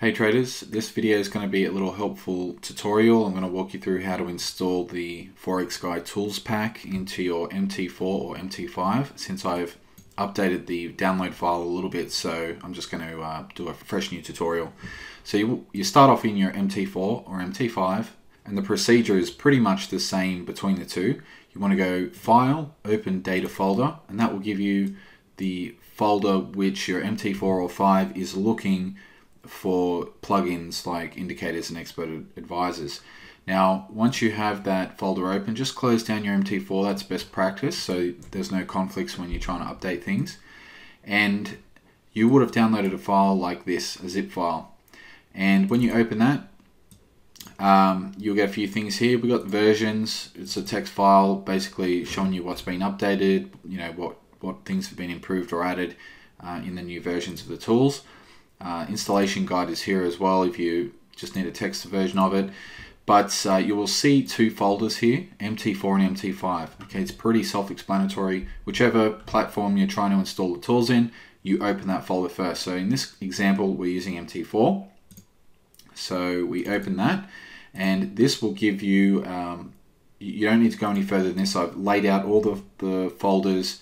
Hey traders, this video is going to be a little helpful tutorial. I'm going to walk you through how to install the Forex Guy Tools Pack into your MT4 or MT5 since I've updated the download file a little bit so I'm just going to uh, do a fresh new tutorial. So you, you start off in your MT4 or MT5 and the procedure is pretty much the same between the two. You want to go File, Open Data Folder and that will give you the folder which your MT4 or 5 is looking for plugins like indicators and expert advisors. Now, once you have that folder open, just close down your MT4. That's best practice, so there's no conflicts when you're trying to update things. And you would have downloaded a file like this, a zip file. And when you open that, um, you'll get a few things here. We've got versions. It's a text file basically showing you what's been updated, you know, what, what things have been improved or added uh, in the new versions of the tools. Uh, installation guide is here as well if you just need a text version of it. But uh, you will see two folders here, MT4 and MT5. Okay, it's pretty self-explanatory. Whichever platform you're trying to install the tools in, you open that folder first. So in this example, we're using MT4. So we open that, and this will give you, um, you don't need to go any further than this. I've laid out all the, the folders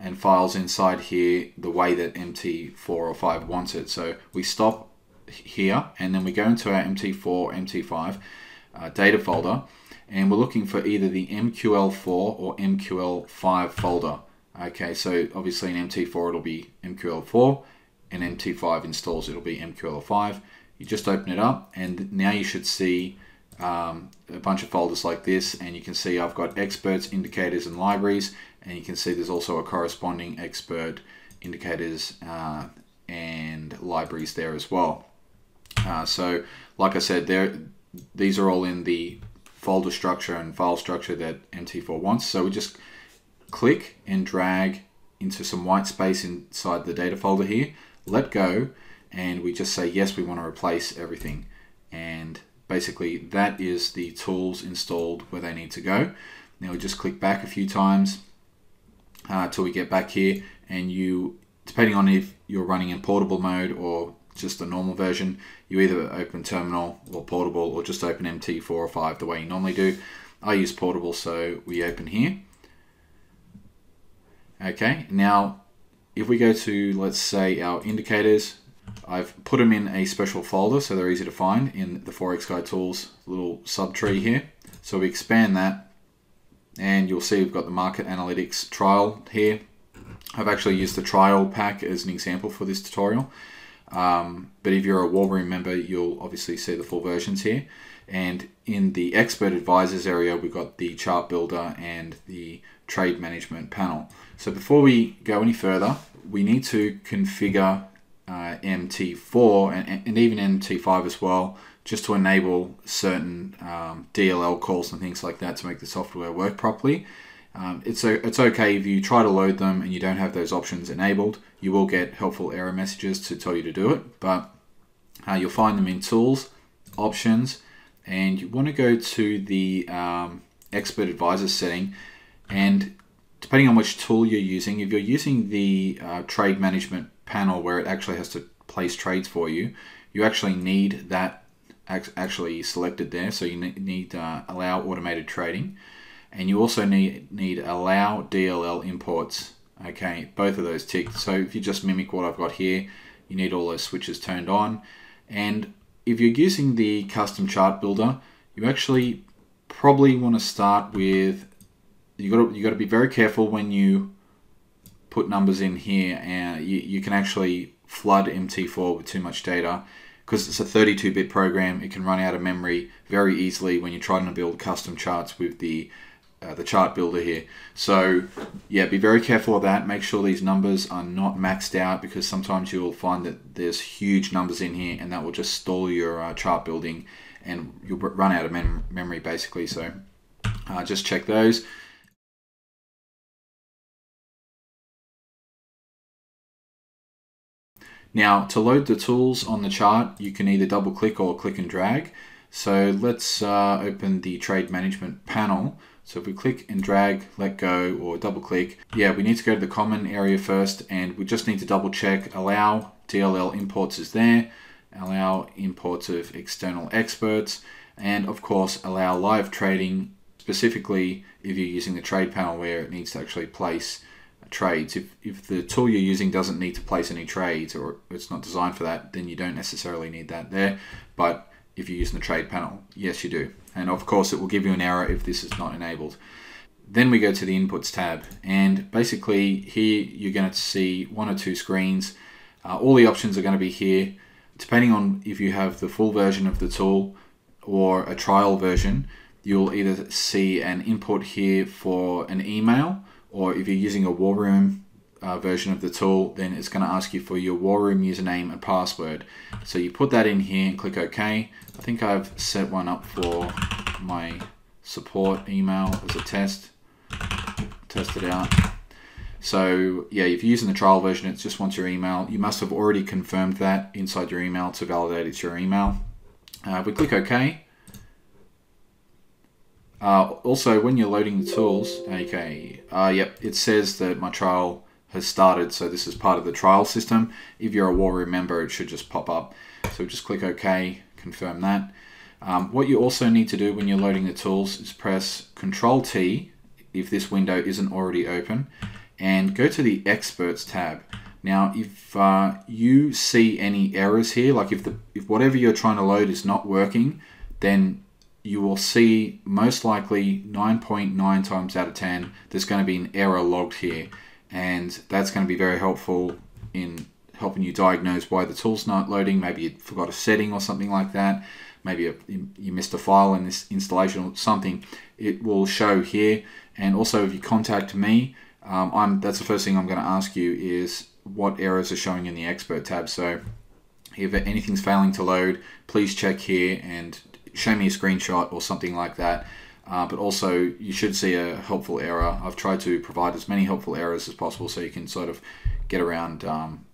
and files inside here the way that MT4 or 5 wants it. So we stop here and then we go into our MT4, MT5 uh, data folder and we're looking for either the MQL4 or MQL5 folder. Okay, so obviously in MT4 it'll be MQL4 and MT5 installs it'll be MQL5. You just open it up and now you should see um, a bunch of folders like this and you can see I've got experts, indicators and libraries and you can see there's also a corresponding expert indicators uh, and libraries there as well. Uh, so like I said, there these are all in the folder structure and file structure that MT4 wants. So we just click and drag into some white space inside the data folder here, let go, and we just say yes, we want to replace everything. And basically that is the tools installed where they need to go. Now we just click back a few times uh, till we get back here and you, depending on if you're running in portable mode or just a normal version, you either open terminal or portable or just open MT4 or 5 the way you normally do. I use portable so we open here. Okay, now if we go to let's say our indicators, I've put them in a special folder so they're easy to find in the Forex Guy Tools little subtree here. So we expand that and you'll see we've got the market analytics trial here. I've actually used the trial pack as an example for this tutorial. Um, but if you're a War Room member, you'll obviously see the full versions here. And in the expert advisors area, we've got the chart builder and the trade management panel. So before we go any further, we need to configure uh, MT4 and, and even MT5 as well just to enable certain um, DLL calls and things like that to make the software work properly. Um, it's, a, it's okay if you try to load them and you don't have those options enabled. You will get helpful error messages to tell you to do it, but uh, you'll find them in Tools, Options, and you want to go to the um, Expert Advisor setting. And depending on which tool you're using, if you're using the uh, Trade Management panel where it actually has to place trades for you, you actually need that actually selected there. So you need uh, allow automated trading, and you also need need allow DLL imports. Okay, both of those ticked. So if you just mimic what I've got here, you need all those switches turned on. And if you're using the custom chart builder, you actually probably want to start with you got you got to be very careful when you put numbers in here, and you, you can actually flood MT4 with too much data because it's a 32-bit program, it can run out of memory very easily when you're trying to build custom charts with the uh, the chart builder here. So yeah, be very careful of that. Make sure these numbers are not maxed out because sometimes you'll find that there's huge numbers in here and that will just stall your uh, chart building and you'll run out of mem memory basically. So uh, just check those. Now to load the tools on the chart, you can either double click or click and drag. So let's uh, open the trade management panel. So if we click and drag, let go or double click, yeah, we need to go to the common area first and we just need to double check allow DLL imports is there, allow allow imports of external experts, and of course allow live trading specifically if you're using the trade panel where it needs to actually place trades. If, if the tool you're using doesn't need to place any trades or it's not designed for that, then you don't necessarily need that there. But if you're using the trade panel, yes, you do. And of course, it will give you an error if this is not enabled. Then we go to the inputs tab and basically here you're going to see one or two screens. Uh, all the options are going to be here. Depending on if you have the full version of the tool or a trial version, you'll either see an input here for an email or if you're using a war room uh, version of the tool, then it's going to ask you for your war room username and password. So you put that in here and click OK. I think I've set one up for my support email as a test. Test it out. So yeah, if you're using the trial version, it just wants your email. You must have already confirmed that inside your email to validate it's your email. Uh, we click OK. Uh, also, when you're loading the tools, okay, uh, yep, it says that my trial has started, so this is part of the trial system. If you're a War Room member, it should just pop up. So just click OK, confirm that. Um, what you also need to do when you're loading the tools is press Control T if this window isn't already open and go to the Experts tab. Now, if uh, you see any errors here, like if, the, if whatever you're trying to load is not working, then you will see most likely 9.9 times out of 10 there's going to be an error logged here. And that's going to be very helpful in helping you diagnose why the tool's not loading. Maybe you forgot a setting or something like that. Maybe you missed a file in this installation or something. It will show here. And also if you contact me um, I'm that's the first thing I'm going to ask you is what errors are showing in the expert tab. So if anything's failing to load please check here and show me a screenshot or something like that. Uh, but also, you should see a helpful error. I've tried to provide as many helpful errors as possible so you can sort of get around um,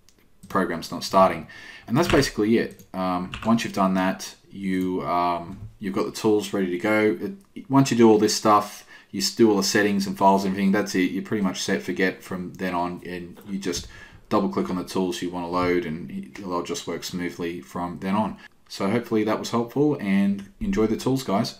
programs not starting. And that's basically it. Um, once you've done that, you, um, you've got the tools ready to go. It, once you do all this stuff, you do all the settings and files and everything, that's it. You're pretty much set forget from then on and you just double click on the tools you want to load and they'll just work smoothly from then on. So hopefully that was helpful and enjoy the tools, guys.